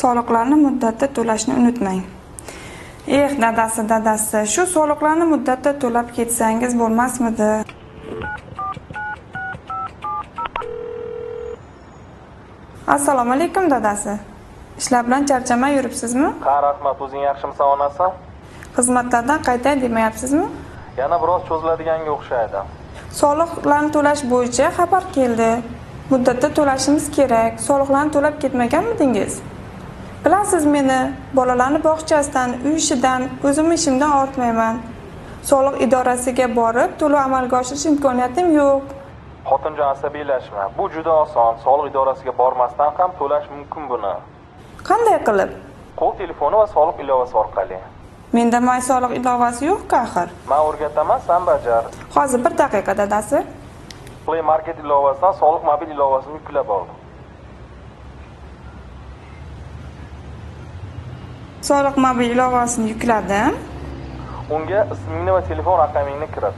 soliqlarni muddatda to'lashni unutmang. Eh dadasi dadasi shu soliqlarni muddatda to'lab ketsangiz bo'lmasmidi? Assalomu alaykum dadasi. Ishlar bilan charchamay yuribsizmi? Ha rahmat o'zing yaxshimisan onasi xizmatlardan qaytay demayapsizmi? Yana biroz cho'ziladiganga o'xshaydi. Soliqlarni to'lash bo'yicha xabar keldi. Muddatda to'lashimiz kerak. Soliqlarni to'lab ketmaganmidingiz? Bilasiz meni bolalarni bog'chasidan uy ishidan o'zimni ishimdan ortmayman. Soliq idorasiga borib to'lov amalga oshirish imkoniyatim yo'q. Xotinjon asabiylashma. Bu juda oson. Soliq idorasiga bormasdan ham to'lash mumkin buni. Qanday qilib? Qo'l telefoni va soliq ilovasi orqali. Menda may soliq ilovasi yo'q-ku axir. Man o'rgataman san bajar. Hozir bir daqiqa dadasi play market ilovasidan soliq mobil ilovasini yuklab ol soliq mobil ilovasini yukladim. Unga ismingni va telefon raqamingni kirit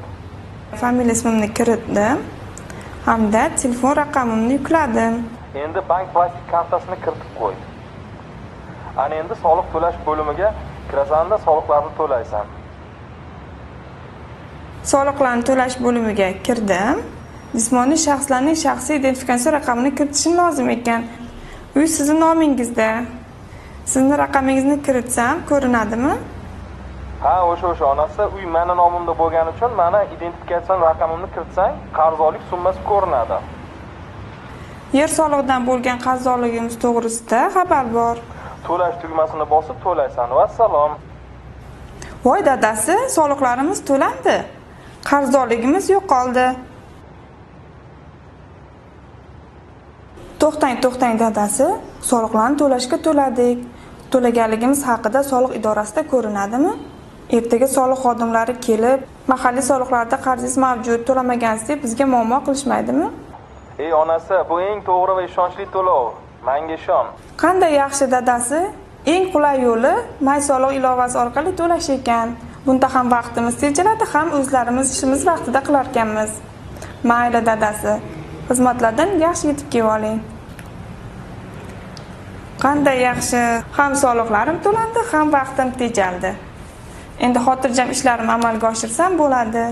familiya ismimni kiritdim. Hamda telefon raqamimni yukladim. Endi bank plastik kartasini kiritib qo'y ana endi soliq to'lash bo'limiga kirasanda soliqlarni to'laysan. Soliqlarni to'lash bo'limiga kirdim jismoniy shaxslarning shaxsiy identifikatsiya raqamini kiritishim lozim ekan. Uy sizni nomingizda. Sizni raqamingizni kiritsam ko'rinadimi? Ha o'sha o'sha onasi uy mani nomimda bo'lgani uchun mana identifikatsion raqamimni kiritsang qarzdorlik summasi ko'rinadi. Yer solig'idan bo'lgan qarzdorligimiz to'g'risida xabar bor. To'lash tugmasini bosib to'laysan. Vassalom. Voy dadasi soliqlarimiz to'landi. Qarzdorligimiz yo'qoldi to'xtang to'xtang dadasi. Soliqlarni to'lashga to'ladik. To'laganligimiz haqida soliq idorasida ko'rinadimi? Ertaga soliq xodimlari kelib mahalliy soliqlarda qarzingiz mavjud to'lamagansiz deb bizga muammo qilishmaydimi? Ey onasi bu eng to'g'ri va ishonchli to'lov. Manga ishon. Qanday yaxshi dadasi? Eng qulay yo'li may soliq ilovasi orqali to'lash ekan. Bunda ham vaqtimiz tejaladi ham o'zlarimiz ishimiz vaqtida qilarkanmiz. Mayli dadasi. Xizmatlardan yaxshi yetib kelib oling qanday yaxshi ham soliqlarim to'landi ham vaqtim tejaldi. Endi xotirjam ishlarimni amalga oshirsam bo'ladi.